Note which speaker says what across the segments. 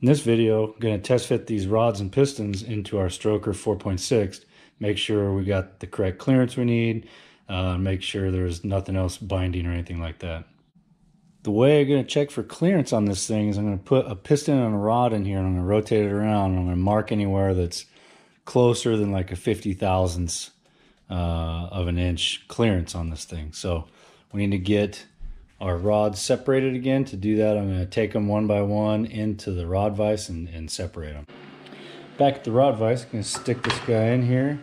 Speaker 1: In this video, I'm going to test fit these rods and pistons into our Stroker 4.6. Make sure we got the correct clearance we need. Uh, make sure there's nothing else binding or anything like that. The way I'm going to check for clearance on this thing is I'm going to put a piston and a rod in here and I'm going to rotate it around. I'm going to mark anywhere that's closer than like a 50 thousandths uh, of an inch clearance on this thing. So we need to get our rods separated again. To do that, I'm going to take them one by one into the rod vise and, and separate them. Back at the rod vise, I'm going to stick this guy in here,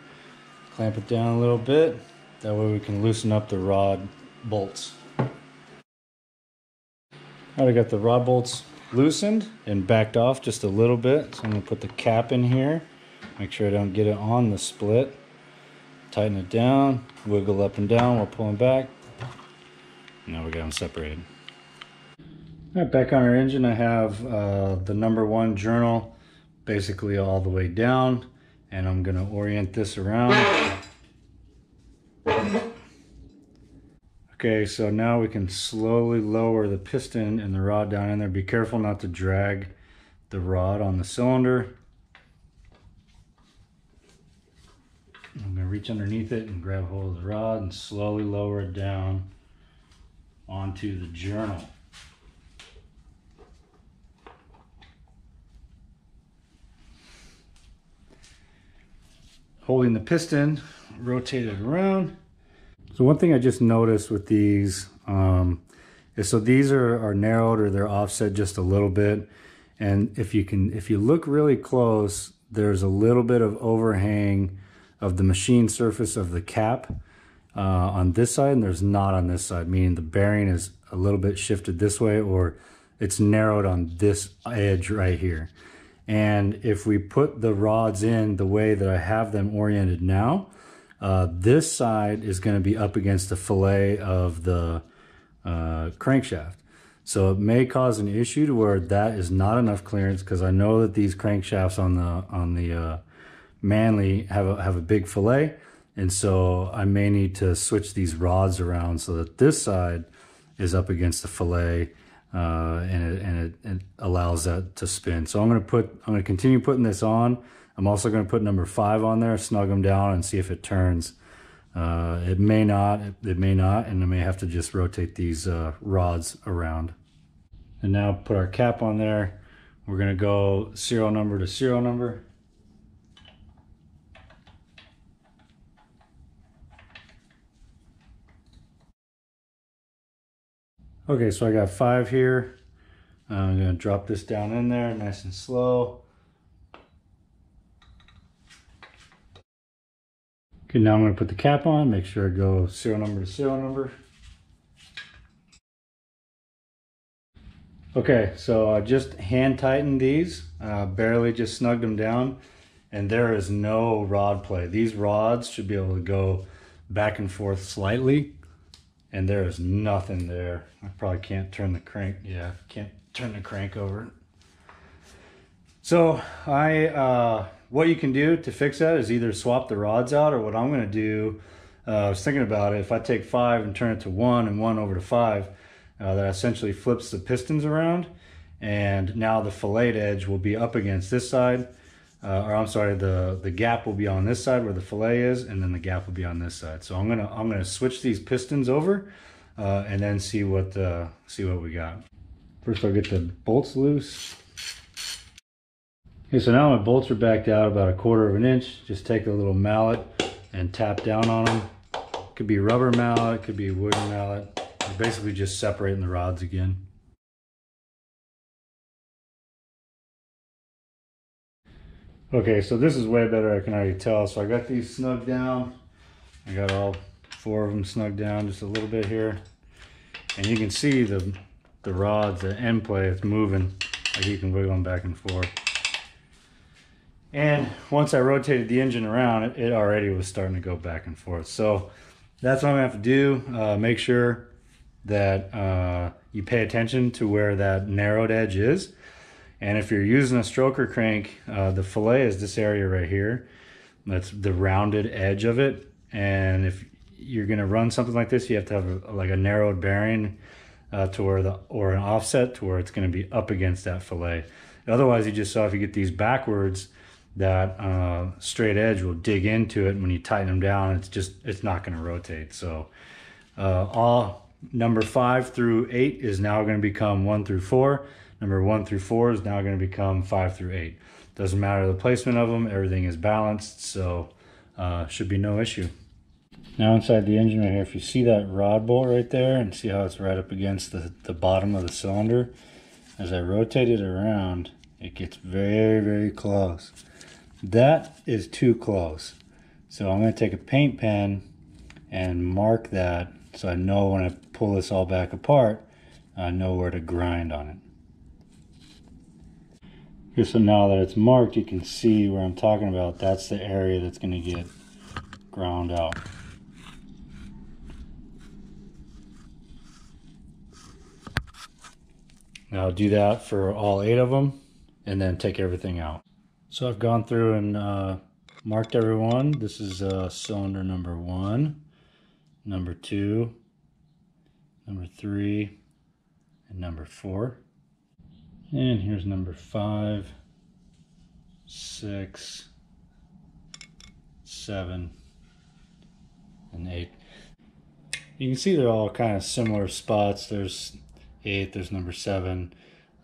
Speaker 1: clamp it down a little bit. That way we can loosen up the rod bolts. Alright, I got the rod bolts loosened and backed off just a little bit. So I'm going to put the cap in here. Make sure I don't get it on the split. Tighten it down, wiggle up and down while pulling back. Now we got them separated. All right, back on our engine, I have uh, the number one journal basically all the way down, and I'm gonna orient this around. Okay, so now we can slowly lower the piston and the rod down in there. Be careful not to drag the rod on the cylinder. I'm gonna reach underneath it and grab hold of the rod and slowly lower it down onto the journal. Holding the piston, rotate it around. So one thing I just noticed with these um, is so these are, are narrowed or they're offset just a little bit. And if you can, if you look really close, there's a little bit of overhang of the machine surface of the cap uh, on this side and there's not on this side, meaning the bearing is a little bit shifted this way or it's narrowed on this edge right here. And if we put the rods in the way that I have them oriented now, uh, this side is going to be up against the fillet of the uh, crankshaft. So it may cause an issue to where that is not enough clearance because I know that these crankshafts on the on the uh, Manley have a, have a big fillet and so I may need to switch these rods around so that this side is up against the fillet uh, and, it, and it, it, allows that to spin. So I'm going to put, I'm to continue putting this on. I'm also going to put number five on there, snug them down and see if it turns. Uh, it may not, it, it, may not, and I may have to just rotate these uh, rods around. And now put our cap on there. We're going to go serial number to serial number. Okay, so I got five here. I'm gonna drop this down in there nice and slow. Okay, now I'm gonna put the cap on, make sure I go serial number to serial number. Okay, so I just hand tightened these, uh, barely just snugged them down, and there is no rod play. These rods should be able to go back and forth slightly and there is nothing there. I probably can't turn the crank. Yeah, can't turn the crank over. So I, uh, what you can do to fix that is either swap the rods out or what I'm going to do. Uh, I was thinking about it. If I take five and turn it to one and one over to five, uh, that essentially flips the pistons around. And now the filleted edge will be up against this side uh, or I'm sorry, the, the gap will be on this side where the fillet is, and then the gap will be on this side. So I'm gonna I'm gonna switch these pistons over, uh, and then see what uh, see what we got. First, I'll get the bolts loose. Okay, so now my bolts are backed out about a quarter of an inch. Just take a little mallet and tap down on them. It could be rubber mallet, could be wooden mallet. You're basically just separating the rods again. Okay, so this is way better, I can already tell. So I got these snugged down. I got all four of them snugged down just a little bit here. And you can see the, the rods, the end play, it's moving. Like you can wiggle them back and forth. And once I rotated the engine around, it, it already was starting to go back and forth. So that's what I'm gonna have to do. Uh, make sure that uh, you pay attention to where that narrowed edge is. And if you're using a stroker crank, uh, the fillet is this area right here. That's the rounded edge of it. And if you're gonna run something like this, you have to have a, like a narrowed bearing. uh, to where the, or an offset to where it's going to be up against that fillet. Otherwise, you just saw if you get these backwards, that uh, straight edge will dig into it. And when you tighten them down, it's just, it's not going to rotate. So uh, all number five through eight is now going to become one through four. Number one through four is now going to become five through eight. Doesn't matter the placement of them, everything is balanced, so uh, should be no issue. Now inside the engine right here, if you see that rod bolt right there and see how it's right up against the, the bottom of the cylinder, as I rotate it around, it gets very, very close. That is too close. So I'm going to take a paint pen and mark that so I know when I pull this all back apart, I know where to grind on it. Here, so now that it's marked, you can see where I'm talking about. That's the area that's going to get ground out. Now do that for all eight of them and then take everything out. So I've gone through and uh, marked everyone. This is uh, cylinder number one, number two, number three, and number four. And here's number five, six, seven, and eight. You can see they're all kind of similar spots. There's eight, there's number seven.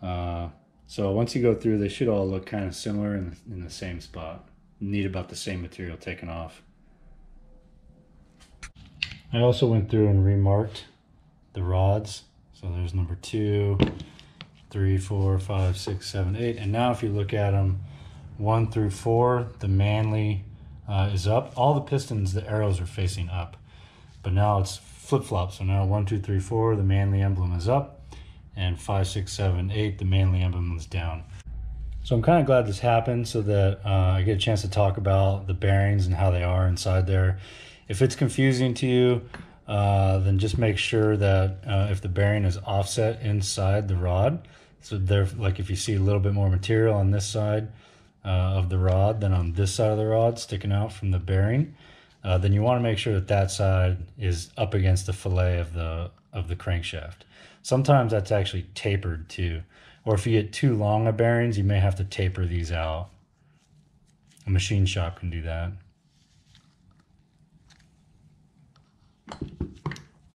Speaker 1: Uh, so once you go through, they should all look kind of similar in in the same spot. Need about the same material taken off. I also went through and remarked the rods. So there's number two, three, four, five, six, seven, eight. And now if you look at them, one through four, the Manley uh, is up. All the pistons, the arrows are facing up. But now it's flip-flop. So now one, two, three, four, the Manley emblem is up. And five, six, seven, eight, the Manley emblem is down. So I'm kind of glad this happened so that uh, I get a chance to talk about the bearings and how they are inside there. If it's confusing to you, uh, then just make sure that uh, if the bearing is offset inside the rod, so there, like if you see a little bit more material on this side uh, of the rod than on this side of the rod sticking out from the bearing, uh, then you want to make sure that that side is up against the fillet of the of the crankshaft. Sometimes that's actually tapered too, or if you get too long of bearings, you may have to taper these out. A machine shop can do that. Takk.